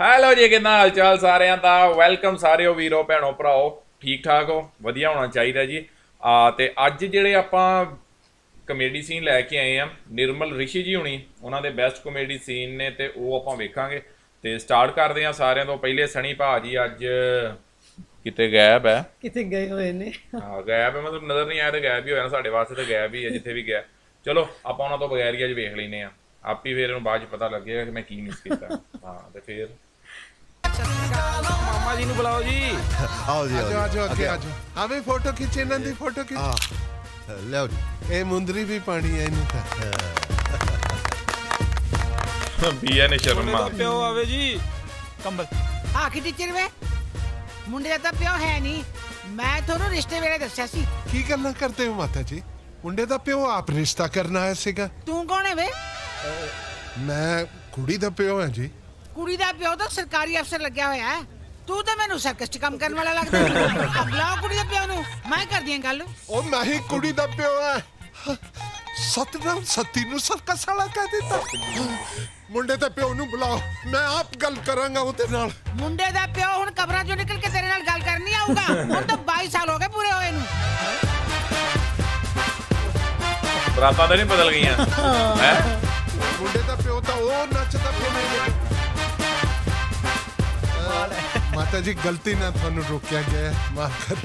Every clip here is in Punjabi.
ਹੈਲੋ ਜੀ ਕਿੰਨਾ ਹਾਲ ਚਾਲ ਸਾਰਿਆਂ ਦਾ? ਵੈਲਕਮ ਸਾਰਿਓ ਵੀਰੋ ਭੈਣੋ ਭਰਾਓ। ਠੀਕ ਠਾਕ ਹੋ? ਵਧੀਆ ਹੋਣਾ ਚਾਹੀਦਾ ਜੀ। ਆ ਤੇ ਅੱਜ ਜਿਹੜੇ ਆਪਾਂ ਕਮੇਡੀ ਸੀਨ ਲੈ ਕੇ ਆਏ ਆ ਨਿਰਮਲ ਰਿਸ਼ੀ ਜੀ ਹੁਣੀ ਉਹਨਾਂ ਦੇ ਬੈਸਟ ਕਮੇਡੀ ਸੀਨ ਨੇ ਤੇ ਉਹ ਆਪਾਂ ਵੇਖਾਂਗੇ। ਤੇ ਸਟਾਰਟ ਕਰਦੇ ਆ ਸਾਰਿਆਂ ਤੋਂ। ਪਹਿਲੇ ਸਣੀ ਭਾਜੀ ਅੱਜ ਕਿਤੇ ਗਾਇਬ ਹੈ। ਕਿਤੇ ਗਏ ਹੋਏ ਨੇ। ਹਾਂ ਗਾਇਬ ਹੈ ਮਤਲਬ ਨਜ਼ਰ ਨਹੀਂ ਆਇਆ ਤੇ ਗਾਇਬ ਹੀ ਹੋਇਆ ਨਾ ਸਾਡੇ ਵਾਸਤੇ ਤਾਂ ਗਾਇਬ ਹੀ ਹੈ ਜਿੱਥੇ ਵੀ ਗਿਆ। ਚਲੋ ਆਪਾਂ ਉਹਨਾਂ ਤੋਂ ਬਗੈਰ ਹੀ ਅੱਜ ਵੇਖ ਲੈਨੇ ਆ। ਆਪੀ ਫੇਰ ਇਹਨੂੰ ਬਾਅਦ ਚ ਪਤਾ ਲੱਗੇਗਾ ਕਿ ਮੈਂ ਕੀ ਮਿਸ ਕੀਤਾ। ਹਾਂ ਤੇ ਫੇਰ ਮਾਮਾ ਜੀ ਨੂੰ ਬੁਲਾਓ ਜੀ। ਆਓ ਜੀ ਆਜੋ ਆਜੋ ਅੱਗੇ ਆਜੋ। ਆ ਵੀ ਫੋਟੋ ਖਿੱਚ ਇਹਨਾਂ ਦੀ ਫੋਟੋ ਖਿੱਚ। ਆ ਲਿਆਓ ਜੀ। ਇਹ ਮੁੰਦਰੀ ਵੀ ਪਾਣੀ ਹੈ ਇਹਨੂੰ ਤਾਂ। ਬੀਆ ਨੇ ਸ਼ਰਮਾ। ਪਿਓ ਆਵੇ ਜੀ। ਕੰਬਲ। ਆ ਕੀ ਟੀਚਰ ਵੇ? ਮੁੰਡੇ ਦਾ ਤਾਂ ਪਿਓ ਹੈ ਨਹੀਂ। ਮੈਂ ਤੁਹਾਨੂੰ ਰਿਸ਼ਤੇ ਵੇਲੇ ਦੱਸਿਆ ਸੀ। ਕੀ ਗੱਲਾਂ ਕਰਦੇ ਹੋ ਮਾਤਾ ਜੀ? ਮੁੰਡੇ ਦਾ ਪਿਓ ਆਪ ਰਿਸ਼ਤਾ ਕਰਨ ਆਇਆ ਸੀਗਾ। ਤੂੰ ਕੌਣ ਹੈ ਵੇ? ਮੈਂ ਕੁੜੀ ਦਾ ਪਿਓ ਹਾਂ ਜੀ। ਕੁੜੀ ਦਾ ਪਿਓ ਤਾਂ ਸਰਕਾਰੀ ਅਫਸਰ ਲੱਗਿਆ ਹੋਇਆ ਹੈ। ਤੂੰ ਤਾਂ ਮੈਨੂੰ ਸਰਕਸ 'ਚ ਕੰਮ ਕਰਨ ਵਾਲਾ ਲੱਗਦਾ ਬੁਲਾਓ ਕੁੜੀ ਦੇ ਪਿਓ ਨੂੰ। ਮੈਂ ਕਰਦੀ ਹਾਂ ਗੱਲ। ਉਹ ਮੈਂ ਹੀ ਕੁੜੀ ਦਾ ਪਿਓ ਹਾਂ। ਸਤਨਾਮ ਸਤੀ ਨੂੰ ਸਰਕਸ ਵਾਲਾ ਕਹਿ ਦਿੱਤਾ। ਮੁੰਡੇ ਦੇ ਪਿਓ ਨੂੰ ਬੁਲਾਓ। ਮੈਂ ਆਪ ਗੱਲ ਕਰਾਂਗਾ ਉਹਦੇ ਨਾਲ। ਮੁੰਡੇ ਦਾ ਪਿਓ ਹੁਣ ਕਬਰਾਂ 'ਚੋਂ ਨਿਕਲ ਕੇ ਤੇਰੇ ਨਾਲ ਗੱਲ ਕਰਨੀ ਆਊਗਾ। ਹੁਣ ਤਾਂ 22 ਸਾਲ ਹੋ ਗਏ ਪੂਰੇ ਹੋਏ ਨੂੰ। ਬਰਾਤਾਂ ਤਾਂ ਨਹੀਂ ਬਦਲ ਗਈਆਂ। ਹੈ ਮੁੰਡੇ ਦਾ ਪਿਓ ਤਾਂ ਉਹ ਨੱਚਦਾ ਮਾਤਾ ਜੀ ਗਲਤੀ ਨਾਲ ਤੁਹਾਨੂੰ ਰੋਕਿਆ ਗਿਆ। ਮਾਫ ਕਰ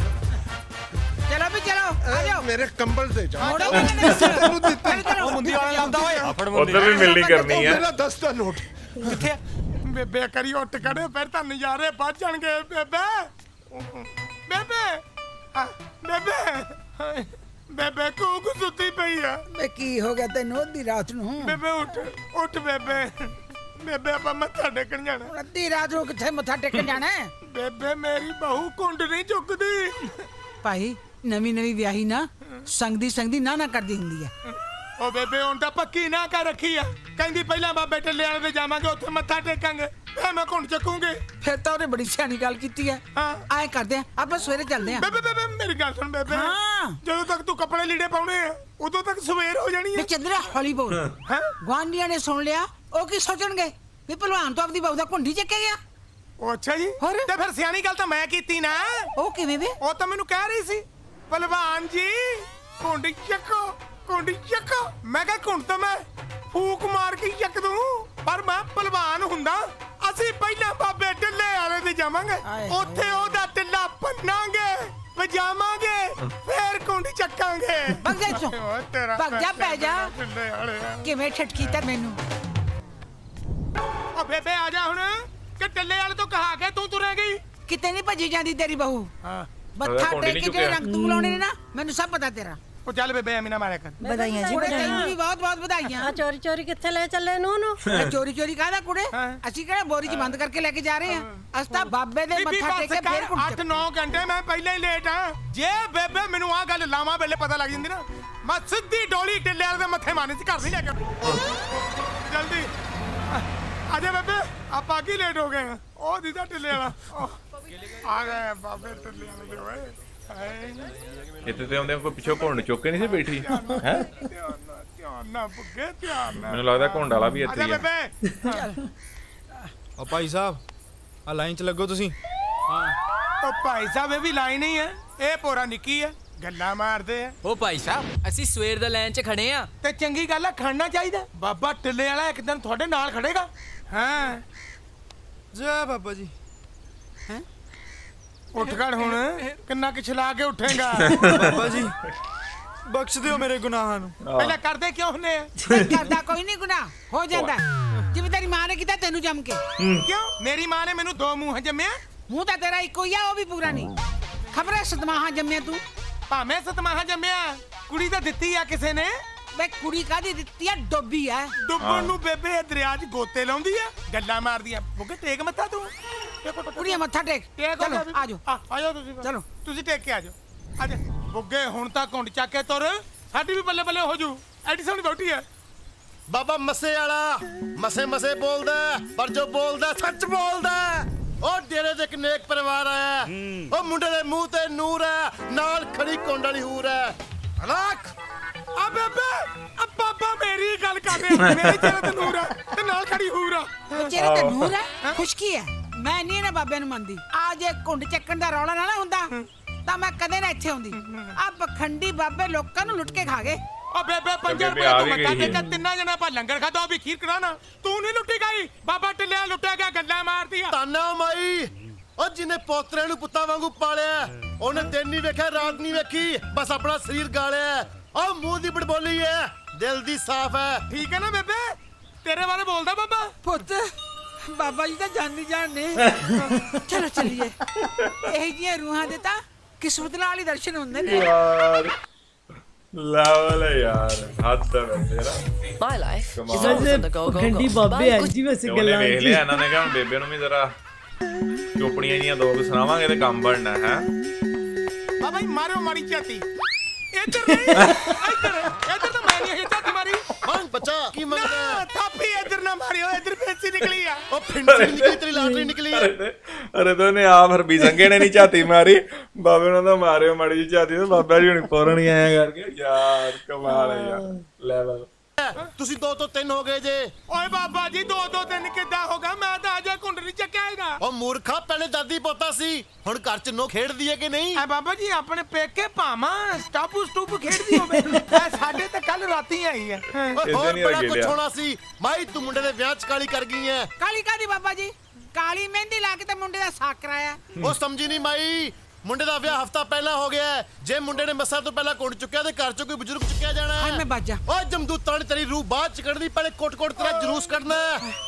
ਚਲੋ ਵੀ ਚਲੋ ਆ ਜਾਓ। ਮੇਰੇ ਕੰਬਲ ਦੇ ਜਾ। ਮੋੜੋ ਦਿੱਤਾ ਹੀ। ਚਲੋ ਮੁੰਦੀ ਵਾਲਾ ਆਉਂਦਾ ਓਏ ਫੜ ਉਧਰ ਵੀ ਮਿਲਣੀ ਕਰਨੀ ਉਹ ਹੈ ਮੇਰਾ ਦਸਤਾ ਨੋਟ। ਕਿੱਥੇ? ਬੇਬੇ ਕਰੀ ਉੱਠ ਖੜੇ ਫਿਰ ਤਾਂ ਨਜ਼ਾਰੇ ਵੱਜ ਜਾਣਗੇ। ਬੇਬੇ। ਬੇਬੇ। ਆ, ਬੇਬੇ। ਬੇਬੇ ਕੋ ਕੋ ਸੁੱਤੀ ਪਈ ਆ। ਬੇ ਕੀ ਹੋ ਗਿਆ ਤੈਨੂੰ ਅੱਧੀ ਰਾਤ ਨੂੰ? ਬੇਬੇ ਉੱਠ। ਉੱਠ ਬੇਬੇ। ਬੇਬੇ ਆਪਾਂ ਮੱਥਾ ਟੇਕਣ ਜਾਣਾ। ਅੱਧੀ ਰਾਤ ਨੂੰ ਕਿੱਥੇ ਮੱਥਾ ਟੇਕਣ ਜਾਣਾ ਹੈ? ਬੇਬੇ ਮੇਰੀ ਬਹੂ ਕੁੰਡ ਨਹੀਂ ਚੁੱਕਦੀ। ਭਾਈ ਨਵੀਂ ਨਵੀਂ ਵਿਆਹੀ ਨਾ ਸੰਗਦੀ ਸੰਗਦੀ ਨਾ ਨਾ ਕਰਦੀ ਹੁੰਦੀ ਹੈ। ਉਹ ਬੇਬੇ ਹੁਣ ਤਾਂ ਪੱਕੀ ਨਾ ਕਰ ਰੱਖੀ ਆ। ਕਹਿੰਦੀ ਪਹਿਲਾਂ ਬਾਬੇ ਟੱਲਿਆਂ ਦੇ ਜਾਵਾਂਗੇ ਉੱਥੇ ਮੱਥਾ ਟੇਕਾਂਗੇ ਫੇਰ ਮੈਂ ਕੁੰਡ ਚੱਕੂਗੇ। ਫਿਰ ਤਾਂ ਉਹਨੇ ਬੜੀ ਸਿਆਣੀ ਗੱਲ ਕੀਤੀ ਹੈ। ਹਾਂ। ਐਂ ਕਰਦੇ ਆ ਆਪਾਂ ਸਵੇਰੇ ਚੱਲਦੇ ਆ। ਬੇਬੇ ਬੇਬੇ ਮੇਰੀ ਗੱਲ ਸੁਣ ਬੇਬੇ। ਹਾਂ। ਜਦੋਂ ਤੱਕ ਤੂੰ ਕੱਪੜੇ ਲੀੜੇ ਪਾਉਣੇ ਆ ਉਦੋਂ ਤੱਕ ਸਵੇਰ ਹੋ ਜਾਣੀ ਵੀ ਚੰਦਰਾ ਹੌਲੀ ਬੋਲ। ਹੈਂ? ਗਵਾਂਢੀਆਂ ਨੇ ਸੁਣ ਲਿਆ ਉਹ ਕੀ ਸੋਚਣਗੇ ਵੀ ਭਲਵਾਨ ਤੋਂ ਆਪਦੀ ਬਹੂ ਦਾ ਕੁੰਡੀ ਚੱਕੇ ਗਿਆ ਉਹ ਅੱਛਾ ਜੀ ਹੋਰ? ਤੇ ਫਿਰ ਸਿਆਣੀ ਗੱਲ ਤਾਂ ਮੈਂ ਕੀਤੀ ਨਾ ਉਹ ਕਿਵੇਂ ਵੇ ਉਹ ਤਾਂ ਮੈਨੂੰ ਕਹਿ ਰਹੀ ਸੀ ਪਹਿਲਵਾਨ ਜੀ ਕੁੰਡੀ ਚੱਕੋ ਕੁੰਡੀ ਚੱਕੋ ਮੈਂ ਕਿਹਾ ਕੁੰਡ ਤਾਂ ਮੈਂ ਫੂਕ ਮਾਰ ਕੇ ਚੱਕ ਦੂੰ ਪਰ ਮੈਂ ਪਹਿਲਵਾਨ ਹੁੰਦਾ ਅਸੀਂ ਪਹਿਲਾਂ ਬਾਬੇ ਢਿੱਲੇ ਵਾਲੇ ਦੇ ਜਾਵਾਂਗੇ ਆਏ। ਉੱਥੇ ਉਹਦਾ ਟਿੱਲਾ ਪੰਨਾਂਗੇ ਵਜਾਵਾਂਗੇ ਫੇਰ ਕੁੰਡੀ ਚੱਕਾਂਗੇ ਭੱਗ ਜਾ ਇੱਥੋਂ। ਓਏ ਤੇਰਾ ਭੱਗ ਜਾ, ਪੈ ਜਾ। ਵਾਲੇ। ਕਿਵੇਂ ਠਟਕੀ ਤਾ ਮੈਨੂੰ ਓ ਬੇਬੇ ਆ ਜਾ ਹੁਣ ਕਿ ਟਿੱਲੇ ਵਾਲੇ ਤੋਂ ਕਹਾ ਕੇ ਤੂੰ ਤੁਰੇ ਗਈ ਕਿਤੇ ਨਹੀਂ ਭੱਜੀ ਜਾਂਦੀ ਤੇਰੀ ਬਹੂ। ਹਾਂ। ਬੱਥਾ ਟੇਕ ਕੇ ਜਿਹੜੇ। ਰੰਗ ਤੂੰ ਲਾਉਣੇ ਨੇ ਨਾ ਮੈਨੂੰ ਸਭ ਪਤਾ ਤੇਰਾ। ਉਹ ਚੱਲ ਬੇਬੇ ਐਵੇਂ ਨਾ ਮਾਰਿਆ ਕਰ। ਵਧਾਈਆਂ ਜੀ ਕੁੜੇ ਤੈਨੂੰ ਵੀ ਬਹੁਤ ਬਹੁਤ ਵਧਾਈਆਂ ਆ ਚੋਰੀ ਚੋਰੀ ਕਿੱਥੇ ਲੈ ਚੱਲੇ ਨੂੰ ਨੂੰ? ਇਹ ਚੋਰੀ ਚੋਰੀ ਕਾਹਦਾ ਕੁੜੇ। ਅਸੀਂ ਕਿਹੜਾ ਬੋਰੀ 'ਚ ਬੰਦ ਕਰਕੇ ਲੈ ਕੇ ਜਾ ਰਹੇ ਆ ਅਸੀਂ ਤਾਂ ਬਾਬੇ ਦੇ ਮੱਥਾ ਟੇਕ ਕੇ ਫੇਰ ਕੁੰਡੀ 8-9 ਘੰਟੇ ਮੈਂ ਪਹਿਲਾਂ ਹੀ ਲੇਟ ਆ ਜੇ ਬੇਬੇ ਮੈਨੂੰ ਆ ਗੱਲ ਲਾਵਾਂ ਵੇਲੇ ਪਤਾ ਲੱਗ ਜਾਂਦੀ ਨਾ ਮੈਂ ਸਿੱਧੀ ਡੋਲੀ ਟਿੱਲੇ ਵਾਲੇ ਦੇ ਮੱਥੇ ਮਾਰਨੀ ਸੀ ਘਰ ਨਹੀਂ ਲੈ ਕੇ ਜਲਦੀ। ਆ ਜਾ ਬੇਬੇ ਆਪਾਂ ਕੀ ਲੇਟ ਹੋ ਗਏ ਆ। ਉਹ ਦੀਦਾ ਟਿੱਲੇ ਵਾਲਾ। ਉਹ, ਆ ਗਏ ਬਾਬੇ ਟਿੱਲੇ ਵਾਲੇ ਦੇ ਓਏ। ਹਾਏ। ਇੱਥੇ ਤੇ ਆਉਂਦੇ ਕੋਈ ਪਿੱਛੋਂ ਘੁੰਡ ਚੁੱਕ ਕੇ ਨਹੀਂ ਸੀ ਬੈਠੀ? ਹੈ? ਧਿਆਨ ਨਾਲ ਧਿਆਨ ਨਾਲ ਬੁੱਗੇ ਧਿਆਨ ਨਾਲ। ਮੈਨੂੰ ਲੱਗਦਾ ਘੁੰਡ ਵਾਲਾ ਵੀ ਇੱਥੇ ਹੀ ਆ। ਬੇਬੇ। ਓ ਭਾਈ ਸਾਹਿਬ ਆ ਲਾਈਨ 'ਚ ਲੱਗੋ ਤੁਸੀਂ। ਉਹ ਭਾਈ ਸਾਹਿਬ ਇਹ ਵੀ ਲਾਈਨ ਹੀ ਹੈ। ਇਹ ਪੋਰਾ ਨਿੱਕੀ ਹੈ। ਗੱਲਾਂ ਮਾਰਦੇ ਆ। ਓ ਭਾਈ ਸਾਹਿਬ ਅਸੀਂ ਸਵੇਰ ਦਾ ਲਾਈਨ 'ਚ ਖੜੇ ਆ। ਤੇ ਚੰਗੀ ਗੱਲ ਆ ਖੜਨਾ ਚਾਹੀਦਾ। ਬਾਬਾ ਟਿੱਲੇ ਵਾਲਾ ਇੱਕ ਦਿਨ ਤੁਹਾਡੇ ਨਾਲ ਖੜੇਗਾ। ਹਾਂ। ਜੈ ਬਾਬਾ ਜੀ। ਉੱਠ ਖੜ ਹੁਣ ਕਿੰਨਾ ਕਿ ਛਲਾ ਕੇ ਉੱਠੇਗਾ। ਬਾਬਾ ਜੀ ਬਖਸ਼ ਦਿਓ ਮੇਰੇ ਗੁਨਾਹਾਂ ਨੂੰ। ਪਹਿਲਾਂ ਕਰਦੇ ਕਿਉਂ ਹੁੰਨੇ ਆ? ਕਰਦਾ ਕੋਈ ਨਹੀਂ ਗੁਨਾਹ ਹੋ ਜਾਂਦਾ। ਜਿਵੇਂ ਤੇਰੀ ਮਾਂ ਨੇ ਕੀਤਾ ਤੈਨੂੰ ਜੰਮ ਕੇ। ਕਿਉਂ? ਮੇਰੀ ਮਾਂ ਨੇ ਮੈਨੂੰ ਦੋ ਮੂੰਹ ਜੰਮਿਆ। ਮੂੰਹ ਤਾਂ ਤੇਰਾ ਇੱਕੋ ਹੀ ਆ ਉਹ ਵੀ ਪੂਰਾ ਨਹੀਂ। ਖਬਰੇ ਸਦਮਾਹਾ ਜੰਮਿਆ ਤੂੰ। ਭਾਵੇਂ ਸਤਮਾਹਾ ਜੰਮਿਆ ਕੁੜੀ ਤਾਂ ਦਿੱਤੀ ਆ ਕਿਸੇ ਨੇ। ਬੇ ਕੁੜੀ ਕਾਦੀ ਦਿੱਤੀ ਆ? ਡੋਬੀ ਆ। ਡੁੱਬਣ ਨੂੰ ਬੇਬੇ ਦਰਿਆ 'ਚ ਗੋਤੇ ਲਾਉਂਦੀ ਆ ਗੱਲਾਂ ਮਾਰਦੀ ਆ। ਬੁੱਗੇ ਟੇਕ ਮੱਥਾ ਤੂੰ। ਕੁੜੀਆਂ ਮੱਥਾ ਟੇਕ। ਟੇਕ ਚਲੋ। ਆਜੋ। ਆ ਆਜੋ ਤੁਸੀਂ। ਚਲੋ। ਤੁਸੀਂ ਟੇਕ ਕੇ ਆਜੋ। ਆਜਾ। ਬੁੱਗੇ ਹੁਣ ਤਾਂ ਕੁੰਡ ਚੱਕ ਕੇ ਤੁਰ। ਸਾਡੀ ਵੀ ਬੱਲੇ ਬੱਲੇ ਹੋ ਜੂ। ਐਡੀ ਸੋਹਣੀ ਬੋਟੀ ਆ। ਬਾਬਾ ਮਸੇ ਵਾਲਾ ਮਸੇ ਮਸੇ ਬੋਲਦਾ ਹੈ, ਪਰ ਜੋ ਬੋਲਦਾ ਸੱਚ ਬੋਲਦਾ। ਹੈ। ਉਹ ਡੇਰੇ ਦੇ ਇੱਕ ਨੇਕ ਪਰਿਵਾਰ ਆਇਆ ਹੈ। ਉਹ ਮੁੰਡੇ ਦੇ ਮੂੰਹ ਤੇ ਨੂਰ ਹੈ ਨਾਲ ਖੜੀ ਕੁੰਡ ਵਾਲੀ ਹੂਰ ਹੈ ਅਲਖ! ਆ ਬੇਬੇ ਆ ਬਾਬਾ ਮੇਰੀ ਗੱਲ ਕਰ ਰਿਹਾ। ਮੇਰੇ ਚਿਹਰੇ ਤੇ ਨੂਰ ਆ ਤੇ ਨਾਲ ਖੜੀ ਹੂਰ ਆ। ਚਿਹਰੇ ਤੇ ਨੂਰ ਹੈ। ਖੁਸ਼ਕੀ ਹੈ ਮੈਂ ਨਹੀਂ ਨਾ ਬਾਬੇ ਨੂੰ ਮੰਨਦੀ। ਆ ਜੇ ਕੁੰਡ ਚੱਕਣ ਦਾ ਰੌਲਾ ਨਾ ਹੁੰਦਾ ਤਾਂ ਮੈਂ ਕਦੇ ਨਾ ਇੱਥੇ ਆਉਂਦੀ। ਆ ਪਖੰਡੀ ਬਾਬੇ ਲੋਕਾਂ ਨੂੰ ਲੁੱਟ ਕੇ ਖਾ ਗਏ। ਓ ਬੇਬੇ ਤੇ 5 ਬੇਬੇ ਰੁਪਏ ਤੋਂ ਮੱਥਾ। ਟੇਕਿਆ ਤਿੰਨਾਂ ਜਣਾ ਆਪਾਂ ਲੰਗਰ ਖਾਦਾ ਉਹ ਵੀ ਖੀਰ ਕਰਾਣਾ ਤੂੰ ਨਹੀਂ ਲੁੱਟੀ ਗਈ ਬਾਬਾ ਟਿੱਲਿਆ ਲੁੱਟਿਆ ਗਿਆ ਗੱਲਾਂ ਮਾਰਦੀ ਆ। ਤਾਨਾ ਮਾਈ ਉਹ ਜਿਹਨੇ ਪੋਤਰੇ ਨੂੰ ਪੁੱਤਾਂ ਵਾਂਗੂ ਪਾਲਿਆ ਉਹਨੇ ਦਿਨ ਨਹੀਂ ਵੇਖਿਆ ਰਾਤ ਨਹੀਂ ਵੇਖੀ ਬਸ ਆਪਣਾ ਸਰੀਰ ਗਾਲਿਆ। ਉਹ ਮੂੰਹ ਦੀ ਬੜਬੋਲੀ ਹੈ ਦਿਲ ਦੀ ਸਾਫ਼ ਹੈ ਠੀਕ ਹੈ ਨਾ ਬੇਬੇ? ਤੇਰੇ ਬਾਰੇ ਬੋਲਦਾ ਬਾਬਾ? ਪੁੱਤ ਬਾਬਾ ਜੀ ਤਾਂ ਜਾਣੀ ਜਾਣ ਨੇ। ਚਲੋ ਚੱਲੀਏ। ਇਹ ਜੀਆਂ ਰੂਹਾਂ ਦੇ ਤਾਂ ਕਿਸਮਤ ਨਾਲ ਹੀ ਦਰਸ਼ਨ ਹੁੰਦੇ ਨੇ। ਯਾਰ। ਲੈਵਲ ਹੈ ਯਾਰ ਹੱਦ ਹੈ on. the go, go, ਖੰਡੀ go. ਬਾਬੇ. ਅੱਜ ਜੀ ਵੈਸੇ ਗੱਲਾਂ ਵੇਖ ਲਿਆ ਇਹਨਾਂ ਨੇ ਕਿਹਾ ਹੁਣ ਬੇਬੇ ਨੂੰ ਵੀ ਜ਼ਰਾ ਚੋਪੜੀਆਂ ਜੀਆਂ ਦੋ ਸੁਣਾਵਾਂਗੇ ਤੇ ਕੰਮ ਬਣਨਾ ਹੈ ਬਾਬਾ ਜੀ ਮਾਰਿਓ ਮਾਰੀ ਝਾਤੀ ਇੱਧਰ ਨਹੀਂ ਇੱਧਰ ਇੱਧਰ ਤਾਂ ਮੈਂ ਨਹੀਂ ਇਹ ਝਾਤੀ ਮਾਰੀ ਮੰਗ ਬੱਚਾ। ਕੀ ਮੰਗਦਾ? ਨਾ? ਥਾਪੀ ਇੱਧਰ ਨਾ ਮਾਰਿਓ ਇੱਧਰ ਫੇਸੀ ਨਿਕਲੀ ਆ। ਉਹ ਫਿੰਸੀ ਨਿਕਲੀ ਤੇਰੀ ਲਾਟਰੀ ਨਿਕਲੀ ਹੈ ਅਰੇ ਤੇ ਉਹਨੇ ਆਪ ਹਰਬੀ ਸੰਗੇ ਨੇ ਨਹੀਂ ਝਾਤੀ ਮਾਰੀ। ਬਾਬੇ ਉਹਨਾਂ ਦਾ ਮਾਰਿਓ ਮਾੜੀ ਜਿਹੀ ਝਾਤੀ ਤੇ ਬਾਬਾ ਜੀ ਹੁਣੀ ਫੌਰਨ ਹੀ ਆਇਆ ਕਰਕੇ। ਯਾਰ ਕਮਾਲ ਹੈ ਯਾਰ। ਲੈਵਲ ਤੁਸੀਂ ਦੋ ਤੋਂ ਤਿੰਨ ਹੋ ਗਏ ਜੇ। ਓਏ ਬਾਬਾ ਜੀ ਦੋ ਦੋ ਦਿਨ ਕਿੱਦਾਂ ਹੋਗਾ ਮੈਂ ਤਾਂ ਅਜੇ ਕੁੰਡ ਨਹੀਂ ਚੱਕਿਆ ਹੈਗਾ। ਉਹ ਮੂਰਖਾ ਪਹਿਲੇ ਦਾਦੀ ਪੋਤਾ ਸੀ। ਹੁਣ ਘਰ ਚ ਨੋ ਖੇਡਦੀ ਹੈ ਕਿ ਨਹੀਂ? ਐ ਬਾਬਾ ਜੀ ਆਪਣੇ ਪੇਕੇ ਭਾਵਾਂ ਸਟਾਪੂ ਸਟੂਪ ਖੇਡਦੀ ਹੋਵੇ। ਐ ਸਾਡੇ ਤਾਂ ਕੱਲ ਰਾਤੀ ਆਈ ਹੈ। ਹੋਰ ਬੜਾ ਲਿਆ। ਹੋਣਾ ਸੀ। ਮਾਈ ਤੂੰ ਮੁੰਡੇ ਦੇ ਵਿਆਹ ਚ ਕਾਲੀ ਕਰ ਗਈ ਹੈ? ਕਾਲੀ ਕਾਦੀ ਬਾਬਾ ਜੀ? ਕਾਲੀ ਮਹਿੰਦੀ ਲਾ ਕੇ ਤੇ ਮੁੰਡੇ ਦਾ ਸਾਕ ਕਰਾਇਆ। ਉਹ ਸਮਝੀ ਨਹੀਂ ਮਾਈ। ਮੁੰਡੇ ਦਾ ਵਿਆਹ ਹਫਤਾ ਪਹਿਲਾਂ ਹੋ ਗਿਆ। ਜੇ ਮੁੰਡੇ ਨੇ ਮੱਸਾ ਤੋਂ ਪਹਿਲਾਂ ਕੁੰਡ ਚੁੱਕਿਆ ਤੇ ਘਰ ਚੋਂ ਕੋਈ ਬਜ਼ੁਰਗ ਚੁੱਕਿਆ ਜਾਣਾ ਹੈ। ਮੈਂ ਬਾਜਾ ਓਏ ਜਮਦੂਤਾਂ ਨੇ ਤੇਰੀ ਰੂਹ ਬਾਅਦ ਚ ਕੱਢਦੀ ਪਹਿਲੇ ਕੋਟ-ਕੋਟ ਤੇਰਾ ਜਲੂਸ ਕੱਢਣਾ।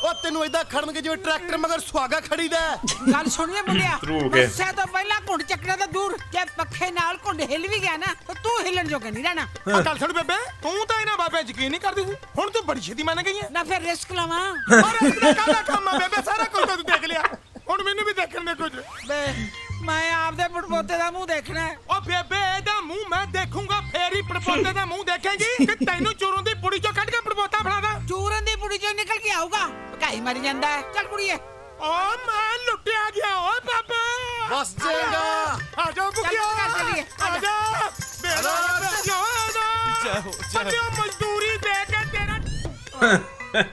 ਉਹ ਤੈਨੂੰ ਏਦਾਂ ਖੜਨਗੇ ਜਿਵੇਂ ਟਰੈਕਟਰ ਮਗਰ ਸੁਹਾਗਾ ਖੜੀਦਾ। ਗੱਲ ਸੁਣ ਵੇ ਮੁੰਡਿਆ। ਬੱਸੇ ਤੋਂ ਪਹਿਲਾਂ ਘੁੰਡ ਚੱਕਣਾ ਤਾਂ ਦੂਰ। ਜੇ ਪੱਖੇ ਨਾਲ ਘੁੰਡ ਹਿੱਲ ਵੀ ਗਿਆ ਨਾ ਤਾਂ ਤੂੰ ਹਿੱਲਣ ਜੋਗਾ ਨਹੀਂ ਰਹਿਣਾ। ਆ ਗੱਲ ਸੁਣ ਬੇਬੇ ਤੂੰ ਤਾਂ ਇਹਨਾਂ ਬਾਬੇ ਯਕੀਨ ਨਹੀਂ ਕਰਦੀ ਸੀ। ਹੁਣ ਤੂੰ ਬੜੀ ਛੇਤੀ ਮੰਨ ਗਈ ਹੈ। ਨਾ ਫਿਰ ਰਿਸਕ ਲਵਾਂ। ਔਰ ਦਾ ਕਾਹਦਾ ਕੰਮ ਆ ਬੇਬੇ? ਸਾਰਾ ਕੁਝ ਤਾਂ ਤੂੰ ਦੇਖ ਲਿਆ। ਹੁਣ ਮੈਨੂੰ ਵੀ ਦੇਖਣ ਦੇ ਕੁਝ। ਬੇ ਮੈਂ ਆਪਦੇ ਪੜਪੋਤੇ ਦਾ ਮੂੰਹ ਦੇਖਣਾ ਹੈ। ਓ ਬੇਬੇ ਇਹਦਾ ਮੂੰਹ ਮੈਂ ਦੇਖੂੰਗਾ ਫੇਰ ਹੀ ਪੜਪੋਤੇ ਦਾ ਮੂੰਹ ਦੇਖੇਂਗੀ। ਕਿ ਤੈਨੂੰ ਚੋਰੋਂ ਦੀ ਪੁੜੀ ਚੋਂ ਕੱਢ ਕੇ ਪੜਪੋਤਾ ਫੜਾਦਾ ਚੂਰਨ ਦੀ ਪੁੜੀ ਚੋਂ ਨਿਕਲ ਕੇ ਆਊਗਾ। ਭਕਾਈ ਮਰੀ ਜਾਂਦਾ ਹੈ। ਚੱਲ ਕੁੜੀਏ ਓ ਮੈਂ ਲੁੱਟਿਆ ਗਿਆ ਓਏ ਬਾਬਾ। ਬਸ ਜਾਏਗਾ ਆ ਜਾ। ਬੁਕਿਆ ਆ ਜਾ। ਬੇਲਾ ਜਾ। ਜਾ ਮਜ਼ਦੂਰੀ ਦੇ ਕੇ ਤੇਰਾ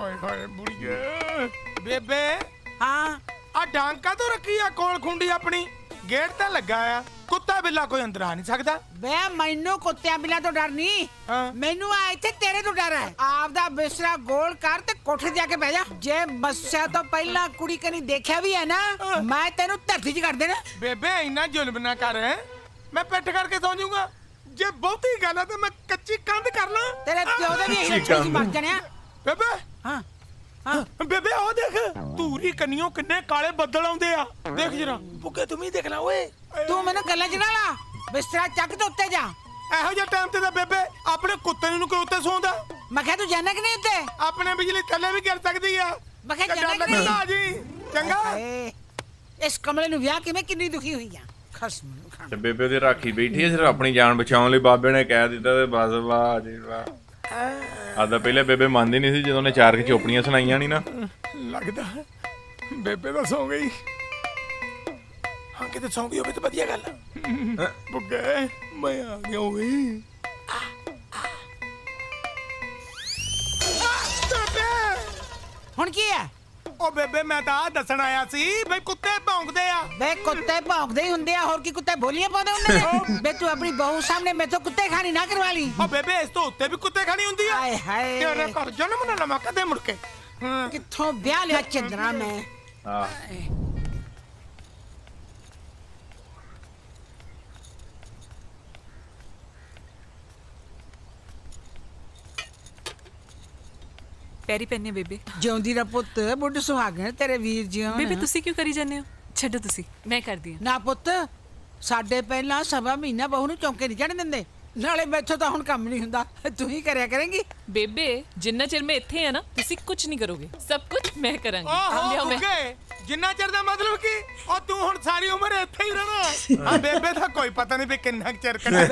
ਓਏ ਹੋਏ ਬੁੜੀਏ। ਬੇਬੇ। ਹਾਂ। ਆ ਡਾਂਕਾ ਤੋਂ ਰੱਖੀ ਆ ਕੋਲ ਖੁੰਡੀ ਆਪਣੀ। ਗੇਟ ਤਾਂ ਲੱਗਾ ਆ। ਕੁੱਤਾ ਬਿੱਲਾ ਕੋਈ ਅੰਦਰ ਆ ਨਹੀਂ ਸਕਦਾ। ਬੇ ਮੈਨੂੰ ਕੁੱਤਿਆਂ ਬਿਲਾਂ ਤੋਂ ਡਰ ਨਹੀਂ। ਹਾਂ। ਮੈਨੂੰ ਆ ਇੱਥੇ ਤੇਰੇ ਤੋਂ ਡਰ ਹੈ। ਆਪਦਾ ਬਿਸਰਾ ਗੋਲ ਕਰ ਤੇ ਕੋਠੇ ਜਾ ਕੇ ਬਹਿ ਜਾ। ਜੇ ਮੱਸਿਆ ਤੋਂ ਪਹਿਲਾਂ ਕੁੜੀ ਕਨੀ ਦੇਖਿਆ ਵੀ ਹੈ ਨਾ ਮੈਂ ਤੈਨੂੰ ਧਰਤੀ 'ਚ ਕਰ ਦੇਣਾ। ਬੇਬੇ ਇੰਨਾ ਜ਼ੁਲਮ ਨਾ ਕਰ ਮੈਂ ਪਿੱਠ ਕਰਕੇ ਸੌਂ ਜਾਊਂਗਾ। ਜੇ ਬਹੁਤੀ ਗੱਲ ਆ ਤਾਂ ਮੈਂ ਕੱਚੀ ਕੰਧ ਕਰ ਲਾਂ। ਤੇਰੇ ਪਿਓ ਦੇ ਵੀ ਇਹ ਲੱਛਣ ਸੀ ਮਰ ਜਾਣਿਆ। ਬੇਬੇ ਹਾਂ। ਬੇਬੇ ਉਹ ਦੇਖ ਧੂਰੀ ਕੰਨਿਓ ਕਿੰਨੇ ਕਾਲੇ ਬੱਦਲ ਆਉਂਦੇ ਆ। ਦੇਖ ਜਰਾ। ਬੁੱਗੇ ਤੂੰ ਵੀ ਦੇਖ ਲੈ ਓਏ। ਤੂੰ ਮੈਨੂੰ ਗੱਲਾਂ 'ਚ ਨਾ ਲਾ। ਬਿਸਤਰਾ ਚੱਕ ਤੇ ਉੱਤੇ ਜਾ। ਇਹੋ ਜਿਹੇ ਟਾਈਮ ਤੇ ਤਾਂ ਬੇਬੇ ਆਪਣੇ ਕੁੱਤੇ ਨੂੰ ਕਿਉਂ ਉੱਤੇ ਸੌਂਦਾ? ਮੈਂ ਕਿਹਾ ਤੂੰ ਜਾਣਾ ਕਿ ਨਹੀਂ ਉੱਤੇ? ਆਪਣੇ ਬਿਜਲੀ ਥੱਲੇ ਵੀ ਗਿਰ ਸਕਦੀ ਆ। ਮੈਂ ਕਿਹਾ ਜਾਣਾ ਕਿ ਨਹੀਂ? ਲੱਗਦਾ ਜੀ ਚੰਗਾ। ਇਸ ਕਮਲੇ ਨੂੰ ਵਿਆਹ ਕਿਵੇਂ ਕਿੰਨੀ ਦੁਖੀ ਹੋਈ ਆ? ਖਸਮ ਨੂੰ ਖਾਣਾ। ਤੇ ਬੇਬੇ ਉਹਦੀ ਰਾਖੀ ਬੈਠੀ ਹੈ ਸਿਰਫ ਆਪਣੀ ਜਾਨ ਬਚਾਉਣ ਲਈ ਬਾਬੇ ਨੇ ਕਹਿ ਦਿੱਤਾ ਤੇ ਬਸ ਵਾਹ ਜੀ ਵਾਹ। ਆਦਾ ਪਹਿਲੇ ਬੇਬੇ ਮੰਨਦੀ ਨਹੀਂ ਸੀ ਜਦੋਂ ਉਹਨੇ ਚਾਰ ਕੇ ਚੋਪੜੀਆਂ ਸੁਣਾਈਆਂ ਨਹੀਂ ਨਾ। ਲੱਗਦਾ ਬੇਬੇ ਤਾਂ ਸੌਂ ਗਈ। ਹਾਂ ਕਿਤੇ ਸੌਂ ਗਈ ਹੋਵੇ ਤਾਂ ਵਧੀਆ ਗੱਲ। ਬੁੱਗੇ ਮੈਂ ਆ ਗਿਆ ਓਏ। ਹੁਣ ਕੀ ਹੈ ਉਹ ਬੇਬੇ ਮੈਂ ਤਾਂ ਦੱਸਣ ਆਇਆ ਸੀ ਬਈ ਭੌਂਕਦੇ ਆ? ਬੇ ਕੁੱਤੇ ਭੌਂਕਦੇ ਹੀ ਹੁੰਦੇ ਆ ਹੋਰ ਕੀ ਕੁੱਤੇ ਬੋਲੀਆਂ ਪਾਉਂਦੇ ਹੁੰਦੇ ਨੇ? ਬੇ ਤੂੰ ਆਪਣੀ ਬਹੂ ਸਾਹਮਣੇ ਮੈਥੋਂ ਕੁੱਤੇ ਖਾਣੀ ਨਾ ਕਰਵਾ ਲਈ। ਉਹ ਬੇਬੇ ਇਸ ਤੋਂ ਉੱਤੇ ਵੀ ਕੁੱਤੇ ਖਾਣੀ ਹੁੰਦੀ ਆ? ਹਾਏ। ਹਾਏ ਤੇਰੇ ਘਰ ਜਨਮ ਨਾ ਲਵਾਂ ਕਦੇ ਮੁੜ ਕੇ। ਹਾਂ। ਕਿੱਥੋਂ ਵਿਆਹ ਲਿਆ ਚੰਦਰਾ ਮੈਂ? ਹਾਂ। ਪੈਰੀ ਪੈਨੇ ਬੇਬੇ। ਜਿਉਂਦੀ ਦਾ ਪੁੱਤ ਬੁੱਢ ਸੁਹਾਗਣ ਤੇਰੇ ਵੀਰ ਜਿਉਂ ਬੇਬੇ ਤੁਸੀਂ ਕਿਉਂ ਕਰੀ ਜਾਂਦੇ ਹੋ? ਛੱਡੋ ਤੁਸੀਂ ਮੈਂ ਕਰਦੀ ਹਾਂ। ਨਾ ਪੁੱਤ ਸਾਡੇ ਪਹਿਲਾਂ ਸਵਾ ਮਹੀਨਾ ਬਹੂ ਨੂੰ ਚੌਂਕੇ ਨਹੀਂ ਚੜਨ ਦਿੰਦੇ। ਨਾਲੇ ਮੈਥੋਂ ਤਾਂ ਹੁਣ ਕੰਮ ਨਹੀਂ ਹੁੰਦਾ। ਤੂੰ ਹੀ ਕਰਿਆ ਕਰੇਂਗੀ। ਬੇਬੇ ਜਿੰਨਾ ਚਿਰ ਮੈਂ ਇੱਥੇ ਆ ਨਾ ਤੁਸੀਂ ਕੁਝ ਨਹੀਂ ਕਰੋਗੇ। ਸਭ ਕੁਝ ਮੈਂ ਕਰਾਂਗੀ। ਲਿਆਓ ਮੈਂ? ਜਿੰਨਾ ਚਿਰ ਦਾ ਮਤਲਬ ਕੀ? ਉਹ ਤੂੰ ਹੁਣ ਸਾਰੀ ਉਮਰ ਇੱਥੇ ਹੀ ਰਹਿਣਾ। ਆ ਬੇਬੇ ਦਾ ਕੋਈ ਪਤਾ ਨਹੀਂ ਵੀ ਕਿੰਨਾ ਕੁ ਚਿਰ ਕਰਨਾ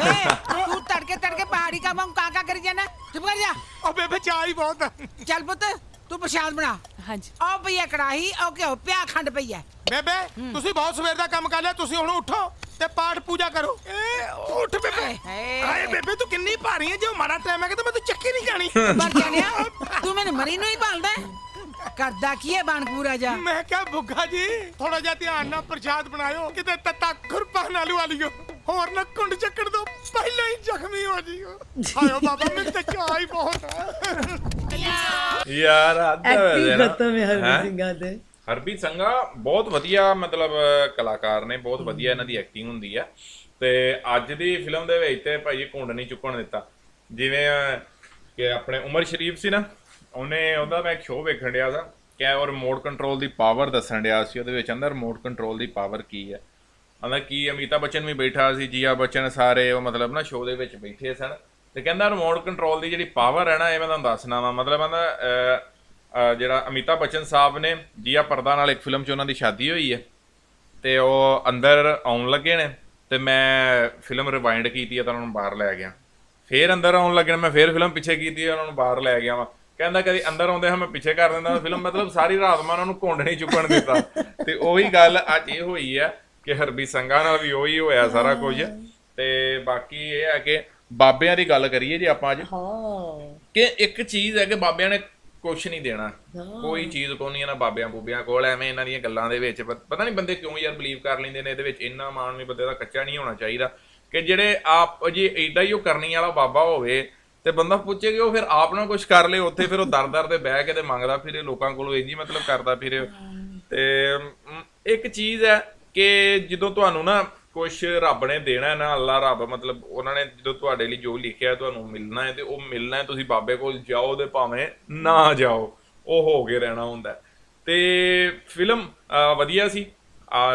ਤੂੰ ਤੜਕੇ ਤੜਕੇ ਪਹਾੜੀ ਕਾ ਵਾਂਗ ਕਾਕਾ ਕਰੀ ਜਾਣਾ। ਚੁੱਪ ਕਰ ਜਾ। ਉਹ ਬੇਬੇ ਚਾਹ ਹੀ ਬਹੁਤ ਆ। ਚੱਲ ਪੁੱਤ ਤੂੰ ਪ੍ਰਸ਼ਾਦ ਬਣਾ। ਹਾਂਜੀ। ਆਹ ਪਈ ਹੈ ਕੜਾਹੀ ਉਹ ਘਿਓ ਪਿਆ ਖੰਡ ਪਈ ਹੈ ਬੇਬੇ ਤੁਸੀਂ ਬਹੁਤ ਸਵੇਰ ਦਾ ਕੰਮ ਕਰ ਲਿਆ ਤੁਸੀਂ ਹੁਣ ਉੱਠੋ ਤੇ ਪਾਠ ਪੂਜਾ ਕਰੋ। ਏ ਉੱਠ ਬੇਬੇ। ਹਾਏ। ਬੇਬੇ ਤੂੰ ਕਿੰਨੀ ਭਾਰੀ ਹੈ ਜੇ ਮਾੜਾ ਟਾਈਮ ਹੈ ਕਿ ਤਾਂ ਮੈਂ ਤੂੰ ਚੱਕੀ ਨਹੀਂ ਜਾਣੀ। ਮਰ ਜਾਣਿਆ ਤੂੰ ਮੈਨੂੰ ਮਰੀ ਨੂੰ ਹੀ ਭਾਲਦਾ? ਕਰਦਾ ਕੀ ਹੈ ਬਣ ਪੂਰਾ ਜਾ। ਮੈਂ ਕਿਹਾ ਬੁੱਗਾ ਜੀ ਥੋੜਾ ਜਿਹਾ ਧਿਆਨ ਨਾਲ ਪ੍ਰਸ਼ਾਦ ਬਣਾਇਓ ਕਿਤੇ ਤੱਤਾ ਖੁਰਪਾ ਨਾ ਲਵਾ ਲਿਓ। ਹੋਰ ਨਾ ਕੁੰਡ ਚੱਕਣ ਤੋਂ ਪਹਿਲਾਂ ਹੀ ਜ਼ਖਮੀ ਹੋ ਜਿਓ। ਹਾਇਓ ਬਾਬਾ ਮੈਨੂੰ ਤੇ ਚਾਹ ਹੀ ਬਹੁਤ ਹੈ ਯਾਰ ਐਕਟਿੰਗ ਖਤਮ ਹੈ ਸਿੰਘਾਂ ਬਹੁਤ ਵਧੀਆ ਮਤਲਬ ਕਲਾਕਾਰ ਨੇ ਬਹੁਤ ਵਧੀਆ ਇਹਨਾਂ ਦੀ ਐਕਟਿੰਗ ਹੁੰਦੀ ਆ। ਤੇ ਅੱਜ ਦੀ ਫਿਲਮ ਦੇ ਵਿੱਚ ਤੇ ਭਾਈ ਕੁੰਡ ਨਹੀਂ ਚੁੱਕਣ ਦਿੱਤਾ। ਜਿਵੇਂ ਕਿ ਆਪਣੇ ਉਮਰ ਸ਼ਰੀਫ ਸੀ ਨਾ ਉਹਨੇ ਉਹਦਾ ਮੈਂ ਸ਼ੋਅ ਵੇਖਣ ਡਿਆ ਸੀ। ਕਿ ਉਹ ਰਿਮੋਟ ਕੰਟਰੋਲ ਦੀ ਪਾਵਰ ਦੱਸਣ ਡਿਆ ਸੀ ਉਹਦੇ ਵਿੱਚ ਅੰਦਰ ਰਿਮੋਟ ਕੰਟਰੋਲ ਦੀ ਪਾਵਰ ਕੀ ਹੈ ਕਹਿੰਦਾ ਕੀ ਅਮਿਤਾ ਬੱਚਨ ਵੀ ਬੈਠਾ ਸੀ ਜੀਆ ਬੱਚਨ ਸਾਰੇ ਉਹ ਮਤਲਬ ਨਾ ਸ਼ੋਅ ਦੇ ਵਿੱਚ ਬੈਠੇ ਸਨ। ਤੇ ਕਹਿੰਦਾ ਰਿਮੋਟ ਕੰਟਰੋਲ ਦੀ ਜਿਹੜੀ ਪਾਵਰ ਹੈ ਨਾ, ਇਹ ਮੈਂ ਤੁਹਾਨੂੰ ਦੱਸਣਾ ਵਾ। ਮਤਲਬ ਕਹਿੰਦਾ ਜਿਹੜਾ ਅਮਿਤਾ ਬੱਚਨ ਸਾਹਿਬ ਨੇ ਜੀਆ ਪਰਦਾ ਨਾਲ ਇੱਕ ਫਿਲਮ 'ਚ ਉਹਨਾਂ ਦੀ ਸ਼ਾਦੀ ਹੋਈ ਹੈ ਤੇ ਉਹ ਅੰਦਰ ਆਉਣ ਲੱਗੇ ਨੇ ਤੇ ਮੈਂ ਫਿਲਮ ਰਿਵਾਈਂਡ ਕੀਤੀ ਹੈ ਤਾਂ ਉਹਨਾਂ ਨੂੰ ਬਾਹਰ ਲੈ ਗਿਆ। ਫੇਰ ਅੰਦਰ ਆਉਣ ਲੱਗੇ ਨੇ, ਮੈਂ ਫੇਰ ਫਿਲਮ ਪਿੱਛੇ ਕੀਤੀ ਹੈ, ਉਹਨਾਂ ਨੂੰ ਬਾਹਰ ਲੈ ਗਿਆ ਵਾ। ਕਹਿੰਦਾ ਕਦੀ ਅੰਦਰ ਆਉਂਦੇ ਹਾਂ ਮੈਂ ਪਿੱਛੇ ਕਰ ਦਿੰਦਾ ਫਿਲਮ ਮਤਲਬ ਸਾਰੀ ਰਾਤ ਮੈਂ ਉਹਨਾਂ ਨੂੰ ਘੁੰਡ ਨਹੀਂ ਚੁੱਕਣ ਦਿੱਤਾ। ਤੇ ਉਹੀ ਗੱਲ ਅੱਜ ਇਹ ਹੋਈ ਹੈ ਕਿ ਹਰਬੀ ਸੰਘਾ ਨਾਲ ਵੀ ਉਹੀ ਹੋਇਆ ਸਾਰਾ ਕੁਝ। ਤੇ ਬਾਕੀ ਇਹ ਹੈ ਕਿ ਬਾਬਿਆਂ ਦੀ ਗੱਲ ਕਰੀਏ ਜੇ ਆਪਾਂ ਅੱਜ। ਹਾਂ। ਕਿ ਇੱਕ ਚੀਜ਼ ਹੈ ਕਿ ਬਾਬਿਆਂ ਨੇ ਕੁਛ ਨਹੀਂ ਦੇਣਾ। ਕੋਈ ਚੀਜ਼ ਕੋਈ ਨਹੀਂ ਇਹਨਾਂ ਬਾਬਿਆਂ ਬੂਬਿਆਂ ਕੋਲ ਐਵੇਂ ਇਹਨਾਂ ਦੀਆਂ ਗੱਲਾਂ ਦੇ ਵਿੱਚ। ਪਤਾ ਨਹੀਂ ਬੰਦੇ ਕਿਉਂ ਯਾਰ ਬਲੀਵ ਕਰ ਲੈਂਦੇ ਨੇ ਇਹਦੇ ਵਿੱਚ ਇੰਨਾ ਮਾਣ ਵੀ ਬੰਦੇ ਦਾ ਕੱਚਾ ਨਹੀਂ ਹੋਣਾ ਚਾਹੀਦਾ। ਕਿ ਜਿਹੜੇ ਆਪ ਜੀ ਏਡਾ ਹੀ ਉਹ ਕਰਨੀ ਵਾਲਾ ਬਾਬਾ ਹੋਵੇ ਤੇ ਬੰਦਾ ਪੁੱਛੇ ਕਿ ਉਹ ਫਿਰ ਆਪ ਨਾ ਕੁਝ ਕਰ ਲੇ ਉੱਥੇ ਫਿਰ ਉਹ ਦਰ ਦਰ ਤੇ ਬਹਿ ਕੇ ਤੇ ਮੰਗਦਾ ਫਿਰੇ ਲੋਕਾਂ ਕੋਲੋਂ ਇੰਜੀ ਮਤਲਬ ਕਰਦਾ ਫਿਰੇ। ਤੇ ਇੱਕ ਚੀਜ਼ ਹੈ ਕਿ ਜਦੋਂ ਤੁਹਾਨੂੰ ਨਾ ਕੁਝ ਰੱਬ ਨੇ ਦੇਣਾ ਨਾ ਅੱਲਾ ਰੱਬ ਮਤਲਬ ਉਹਨਾਂ ਨੇ ਜਦੋਂ ਤੁਹਾਡੇ ਲਈ ਜੋ ਲਿਖਿਆ ਤੁਹਾਨੂੰ ਮਿਲਣਾ ਹੈ ਤੇ ਉਹ ਮਿਲਣਾ ਹੈ ਤੁਸੀਂ ਬਾਬੇ ਕੋਲ ਜਾਓ ਤੇ ਭਾਵੇਂ ਨਾ ਜਾਓ ਉਹ ਹੋ ਕੇ ਰਹਿਣਾ ਹੁੰਦਾ। ਤੇ ਫਿਲਮ ਵਧੀਆ ਸੀ।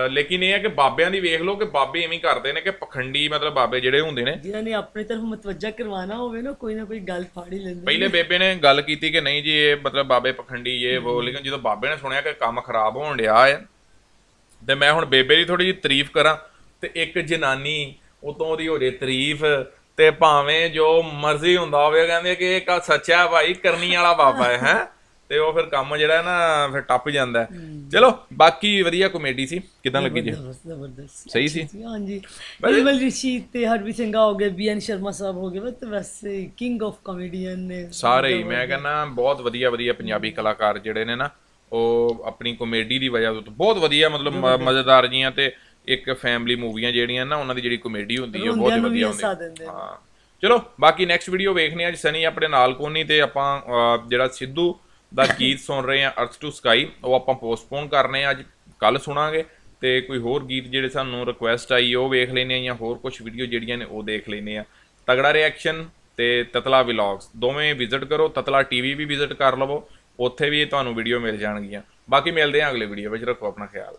ਲੇਕਿਨ ਇਹ ਹੈ ਕਿ ਬਾਬਿਆਂ ਦੀ ਵੇਖ ਲਓ ਕਿ ਬਾਬੇ ਐਵੇਂ ਕਰਦੇ ਨੇ ਕਿ ਪਖੰਡੀ ਮਤਲਬ ਬਾਬੇ ਜਿਹੜੇ ਹੁੰਦੇ ਨੇ। ਜਿਨ੍ਹਾਂ ਨੇ ਆਪਣੀ ਤਰਫ ਮਤਵੱਜਾ ਕਰਵਾਉਣਾ ਹੋਵੇ ਨਾ ਕੋਈ ਨਾ ਕੋਈ ਗੱਲ ਫਾੜ ਹੀ ਲੈਂਦੇ ਪਹਿਲੇ ਬੇਬੇ ਨੇ ਗੱਲ ਕੀਤੀ ਕਿ ਨਹੀਂ ਜੀ ਇਹ ਮਤਲਬ ਬਾਬੇ ਪਖੰਡੀ ਇਹ ਉਹ ਲੇਕਿਨ ਜਦੋਂ ਬਾਬੇ ਨੇ ਸੁਣਿਆ ਕਿ ਕੰਮ ਖਰਾਬ ਹੋਣ ਡਿਆ ਹੈ ਤੇ ਮੈਂ ਹੁਣ ਬੇਬੇ ਦੀ ਥੋੜੀ ਜਿਹੀ ਤਾਰੀਫ ਕਰਾਂ ਤੇ ਇੱਕ ਜਨਾਨੀ ਉਤੋਂ ਉਹਦੀ ਹੋ ਜੇ ਤਾਰੀਫ ਤੇ ਭਾਵੇਂ ਜੋ ਮਰਜ਼ੀ ਹੁੰਦਾ ਹੋਵੇ ਕਹਿੰਦੇ ਕਿ ਇਹ ਕਾ ਸੱਚਾ ਭਾਈ ਕਰਨੀ ਵਾਲਾ ਬਾਬਾ ਹੈ ਹੈ? ਤੇ ਉਹ ਫਿਰ ਕੰਮ ਜਿਹੜਾ ਨਾ ਫਿਰ ਟੱਪ ਜਾਂਦਾ ਹੈ। ਚਲੋ ਬਾਕੀ ਵਧੀਆ ਕਮੇਡੀ ਸੀ। ਕਿਦਾਂ ਲੱਗੀ ਜੀ? ਜ਼ਬਰਦਸਤ ਸਹੀ ਸੀ? ਹਾਂਜੀ। ਨਿਰਮਲ ਰਿਸ਼ੀ ਤੇ ਹਰਵੀ ਸਿੰਘਾ ਹੋ ਗਏ ਬੀਐਨ ਸ਼ਰਮਾ ਸਾਹਿਬ ਹੋ ਗਏ ਬਸ ਵੈਸੇ ਕਿੰਗ ਆਫ ਕਾਮੇਡੀਅਨ ਨੇ। ਸਾਰੇ ਹੀ ਮੈਂ ਕਹਿੰਦਾ ਬਹੁਤ ਵਧੀਆ ਵਧੀਆ ਪੰਜਾਬੀ ਕਲਾਕਾਰ ਜਿਹੜੇ ਨੇ ਨਾ ਉਹ ਆਪਣੀ ਕਾਮੇਡੀ ਦੀ ਵਜ੍ਹਾ ਤੋਂ ਬਹੁਤ ਵਧੀਆ ਮਤਲਬ ਮਜ਼ੇਦਾਰ ਜੀਆਂ ਤੇ ਇੱਕ ਫੈਮਿਲੀ ਮੂਵੀਆਂ ਜਿਹੜੀਆਂ ਨਾ ਉਹਨਾਂ ਦੀ ਜਿਹੜੀ ਕਾਮੇਡੀ ਹੁੰਦੀ ਹੈ ਉਹ ਬਹੁਤ ਵਧੀਆ ਹੁੰਦੀ ਨੇ। ਹਾਂ। ਚਲੋ ਬਾਕੀ ਨੈਕਸਟ ਵੀਡੀਓ ਵੇਖਨੇ ਆ ਅੱਜ ਸਨੀ ਆਪਣੇ ਨਾਲ ਕੋਨੀ ਤੇ ਆਪਾਂ ਜਿਹੜਾ ਸਿੱਧੂ ਦਾ ਗੀਤ ਸੁਣ ਰਹੇ ਆ ਅਰਥ ਟੂ ਸਕਾਈ ਉਹ ਆਪਾਂ ਪੋਸਟਪੋਨ ਕਰਨੇ ਆ ਅੱਜ ਕੱਲ ਸੁਣਾਂਗੇ। ਤੇ ਕੋਈ ਹੋਰ ਗੀਤ ਜਿਹੜੇ ਸਾਨੂੰ ਰਿਕੁਐਸਟ ਆਈ ਉਹ ਵੇਖ ਲੈਨੇ ਆ ਜਾਂ ਹੋਰ ਕੁਝ ਵੀਡੀਓ ਜਿਹੜੀਆਂ ਨੇ ਉਹ ਦੇਖ ਲੈਨੇ ਆ ਤਗੜਾ ਰਿਐਕਸ਼ਨ ਤੇ ਤਤਲਾ ਵਲੌਗਸ ਦੋਵੇਂ ਵਿਜ਼ਿਟ ਕਰੋ ਤਤਲਾ ਟੀਵੀ ਵੀ ਵਿਜ਼ਿਟ ਕਰ ਲਵੋ ਉੱਥੇ ਵੀ ਤੁਹਾਨੂੰ ਵੀਡੀਓ ਮਿਲ ਜਾਣਗੀਆਂ। ਬਾਕੀ ਮਿਲਦੇ ਆ ਅਗਲੇ ਵੀਡੀਓ ਵਿੱਚ ਰੱਖੋ ਆਪਣਾ ਖਿਆਲ।